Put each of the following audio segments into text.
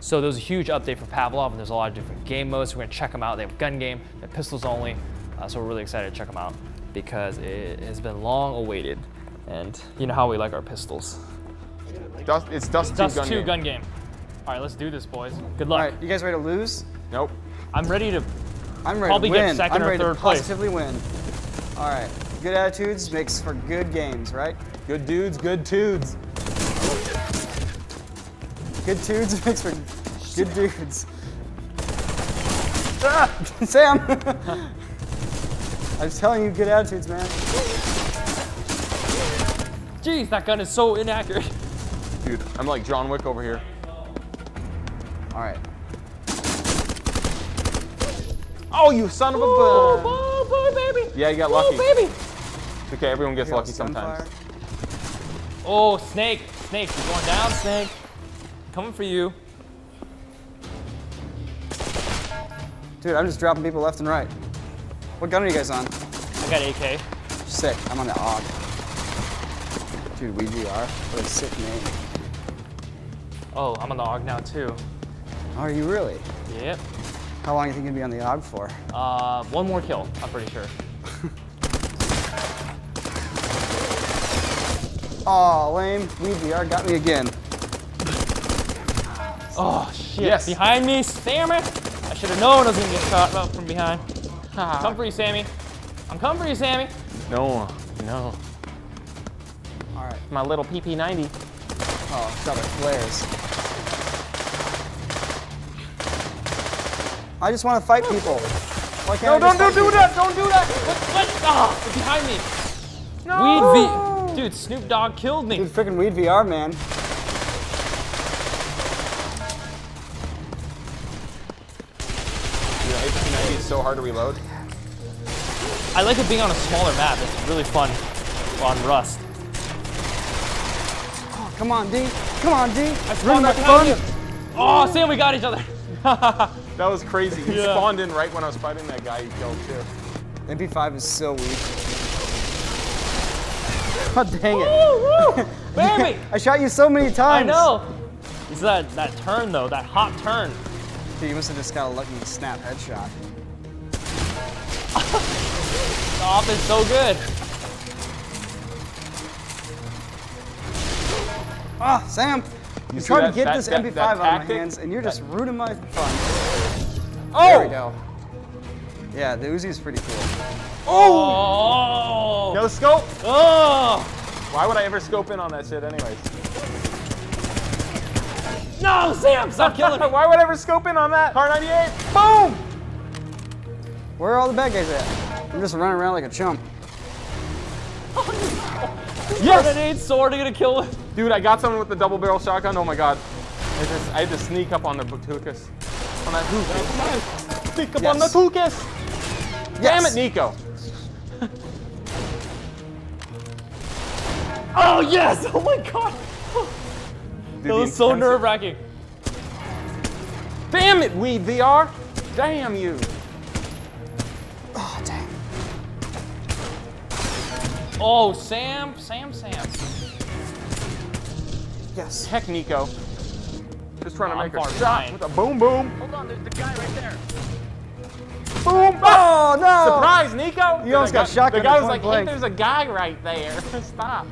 So there's a huge update for Pavlov, and there's a lot of different game modes. We're gonna check them out. They have gun game, they have pistols only. Uh, so we're really excited to check them out because it has been long awaited. And you know how we like our pistols. Dust, it's Dust, Dust 2 gun 2 game. gun game. All right, let's do this, boys. Good luck. right, you guys ready to lose? Nope. I'm ready to. I'm ready Probably to get second I'm or ready third to place. positively win. All right, good attitudes makes for good games, right? Good dudes, good tudes. Good dudes makes for good dudes. Ah, Sam! I was telling you, good attitudes, man. Jeez, that gun is so inaccurate. Dude, I'm like John Wick over here. All right. Oh, you son of a Oh, bun. boy, boy, baby. Yeah, you got Oh, lucky. baby. It's okay, everyone gets lucky sometimes. Sunfire. Oh, Snake. Snake, you're going down, Snake. Coming for you. Dude, I'm just dropping people left and right. What gun are you guys on? I got AK. Sick. I'm on the AUG. Dude, we VR. What a sick name. Oh, I'm on the AUG now, too. Are you really? Yep. How long do you think you'd be on the AUG for? Uh, one more kill, I'm pretty sure. Oh, lame. We VR got me again. Oh, shit. Yes. Behind me, Sammy. I should have known I was going to get shot out from behind. Come for you, Sammy. I'm coming for you, Sammy. No, uh, no. All right. My little PP90. Oh, got my flares. I just want to fight people. Why can't No, I don't, don't do people? that, don't do that. What? What? Oh, behind me. No. Weed V. Dude, Snoop Dogg killed me. Dude, freaking Weed VR, man. So hard to reload. I like it being on a smaller map. It's really fun on Rust. Oh, come on, D. Come on, D. I Ruin spawned my right fun. you. Oh, Sam, we got each other. That was crazy. He Yeah. spawned in right when I was fighting that guy he killed too. MP5 is so weak. God dang it. Woo, woo. Baby. I shot you so many times. I times. know. It's that, that turn, though, that hot turn. Dude, you must have just got a lucky snap headshot. The op is so good. Ah, Sam. You see tried to get that- this that- MP5 that out of my hands, and you're just ruining my fun. Oh! There we go. Yeah, the Uzi is pretty cool. Oh. No scope? Oh. Why would I ever scope in on that shit anyways? No, Sam, stop killing me. Why would I ever scope in on that? Kar 98, boom! Where are all the bad guys at? I'm just running around like a chump. Oh, yes. Grenade sword to get a kill with. Dude, I got someone with the double barrel shotgun. Oh my god. I, just, I had to sneak up on the Batukas. On that Tukas. Sneak up on the Yes. Tukas. Damn it, Nico. Oh, yes. Oh, my God. Dude, That was so nerve wracking. Damn it, Weed VR. Damn you. Oh, Sam, Sam, Sam. Yes. Heck, Nico. Just trying to I'm make a far shot behind. with a boom boom. Hold on, there's the guy right there. Boom! Oh, no! Surprise, Nico! You almost The got guy- shotgun The guy was point like, hey, there's a guy right there. Stop.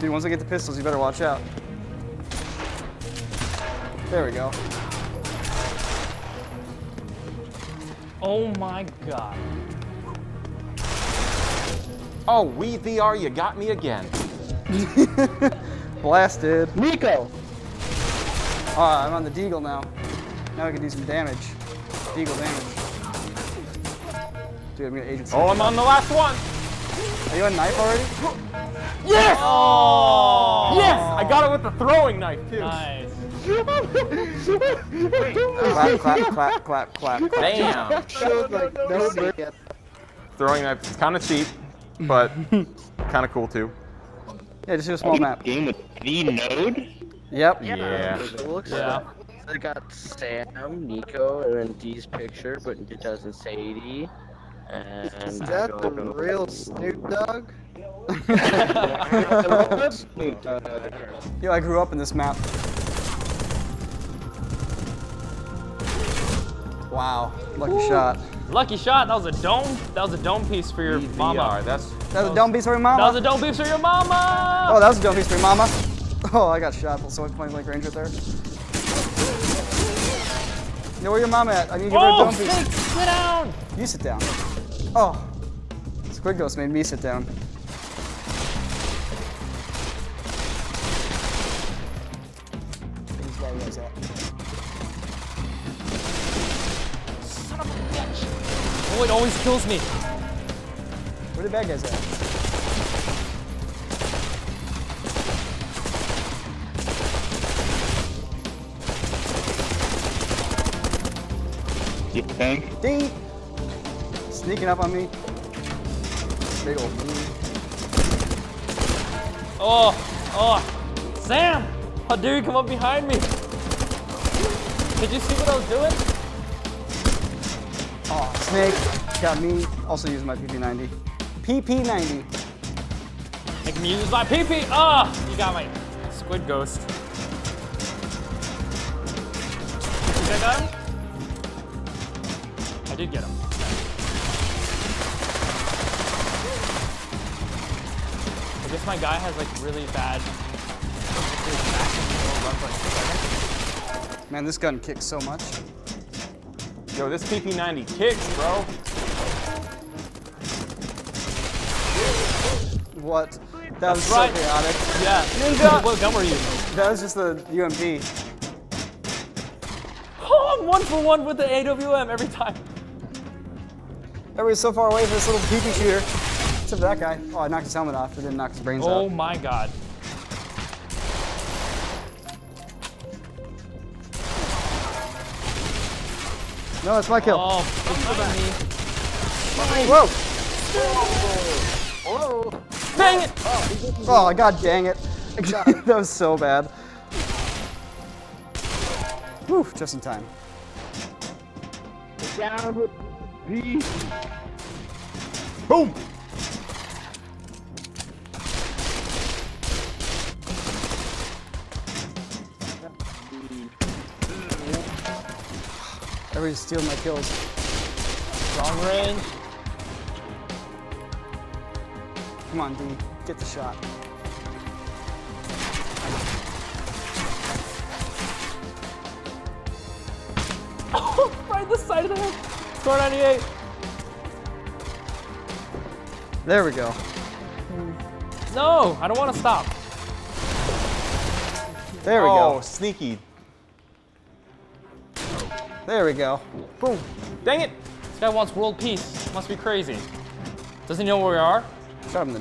Dude, once I get the pistols, you better watch out. There we go. Oh, my God. Oh, Weed VR, you got me again. Blasted. Nico! Ah, I'm on the Deagle now. Now I can do some damage. Deagle damage. Dude, I'm gonna agent Oh, I'm on the last one. Are you on knife already? Yes! Oh. Yes! I got it with the throwing knife, too. Nice. clap, clap, clap, clap, clap, clap. Damn. Like no mercy. Throwing knife is kind of cheap, but kind of cool, too. Yeah, just do a small map. Game with the node. Yep. Yeah. It looks Yeah. like I got Sam, Nico, and then D's picture, but it doesn't say D. And Is that the real Snoop Dogg? Yo, I grew up in this map. Wow, lucky shot. Lucky shot. That was a dome. That was a dome piece for your VR, mama. Uh, that's That was a dumb piece for your mama. That was a dome piece for your mama. oh, that was a dome piece for your mama. Oh, I got shot from someone point blank range right there. Yo, where your mama at? I need to give her a Oh, dumb piece. Snake, sit down. You sit down. Oh, Squid Ghost made me sit down. Oh, it always kills me. Where the bad guys at? You think? Ding! Sneaking up on me. Big old me. Oh, oh. Sam, how dare you come up behind me? Did you see what I was doing? Oh, snake got me. Also using my PP90. PP90. Make me use my pee. Ah, you got my squid ghost. Did you get him? I did get him. I guess my guy has like really bad. Man, this gun kicks so much. Yo, this PP90 kicks, bro. What? That was right. so chaotic. Yeah. Ninja. What gun were you using? That was just the UMP. Oh, I'm one for one with the AWM every time. Everybody's so far away from this little PP shooter. Except for that guy. Oh, I knocked his helmet off, but didn't knock his brains Oh out. Oh my god. No, it's my kill. Oh, behind me. Whoa! Dang it! Oh, god dang it. that was so bad. Whew, just in time. Boom. Everybody's stealing my kills. Long range. Come on, dude. Get the shot. Oh, right the side of the head. Score 98. There we go. No, I don't want to stop. There we oh, go. sneaky. There we go. Boom. Dang it! This guy wants world peace. Must be crazy. Doesn't he know where we are? Shot him the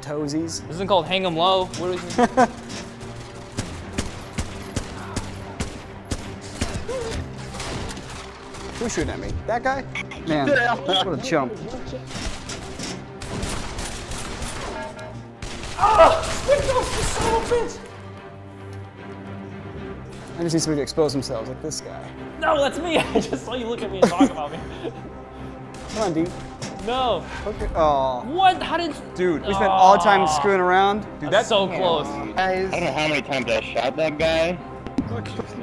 toesies. This isn't called hang 'em low. What is it? Who's shooting at me? That guy? Man, what a chump. Ah! I just need somebody to expose themselves, like this guy. No, that's me. I just saw you look at me and talk about me. Come on, D. No. Okay. Oh. What? How did? Dude, We spent all the time screwing around. dude, That's that's so close. I don't know how many times I shot that guy.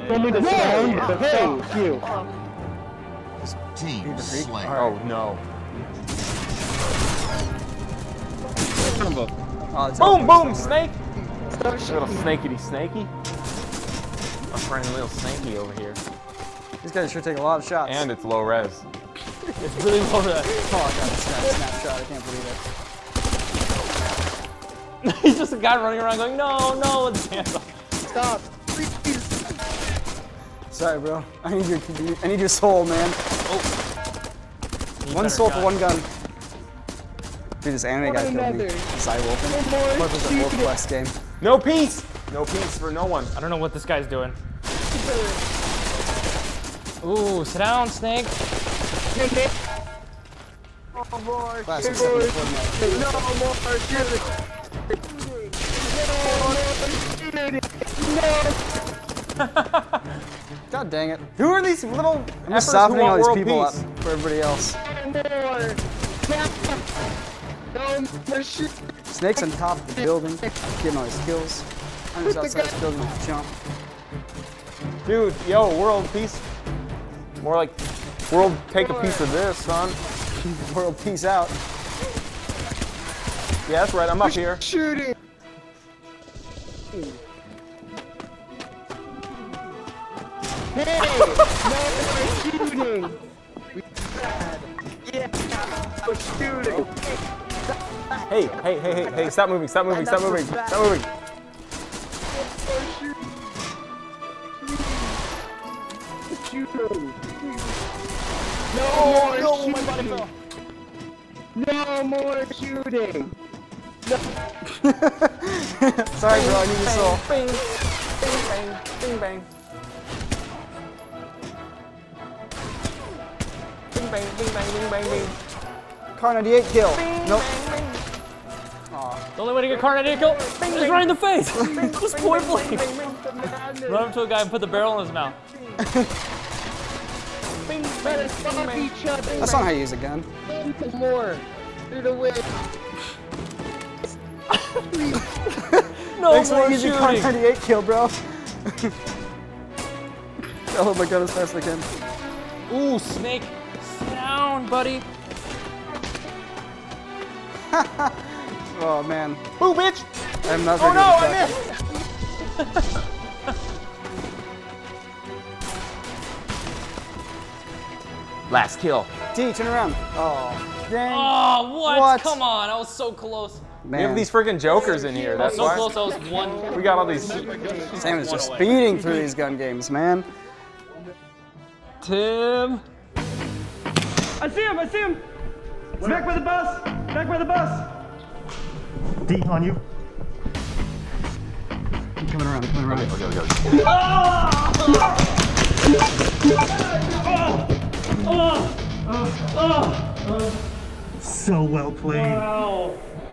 Tell me the sound, but thank you. Team slain. Oh no. Oh, it's Boom, boom, snake. Little snaky snaky. My friend, little snaky over here. These guys sure take a lot of shots. And it's low res. It's really low res. oh, I got a snap, snapshot. I can't believe it. He's just a guy running around going, no, no, with his hands up. Stop. Sorry, bro. I need your, I need your soul, man. Need One better soul for one gun. Dude, this anime guy killed me. Cywolfen. What was a Wolf Quest game? No peace. No peace for no one. I don't know what this guy's doing. Ooh, sit down, Snake. Classic seven Fortnite. God dang it. Who are these little I'm just softening all these people peace. up for everybody else. Snake's on top of the building, getting all his kills. I'm just outside this building with jump. Dude, yo, world peace. More like world take a piece of this, son. World peace out. Yeah, that's right. I'm up here. Shooting. Hey, no more shooting. We. Yeah, we're shooting. Hey, hey, hey, hey, hey, stop moving, stop moving, stop moving, stop moving. No more shooting. Sorry, bro, I need your soul. Bing, bing, bang, bing, bang. Bing, bang, bing, bang, bing, bang, bing. Kar 98 kill. Nope. The only way to get Carnage kill is right in the face. Just point blank. Run up to a guy and put the barrel in his mouth. Bing, bang, bing, bang. each other. That's not how you use a gun. more. Through the wind. No Thanks for more using Car shooting. 98 kill, bro. I'll hold my gun as fast as I can. Ooh, snake. Sound, buddy. Oh man, Boo, bitch! I'm not Oh very no, I missed! Last kill. D, turn around. Oh, dang. Oh, what? What? Come on, I was so close. We have these freaking jokers in here. I was That's so why. close, I was one. We got all these. Sam is just speeding through these gun games, man. Tim. I see him, I see him! Back by the bus! Back by the bus! D on you. Coming around, coming around. Ah! Ah! Ah! Oh, oh, oh. So well played. Oh!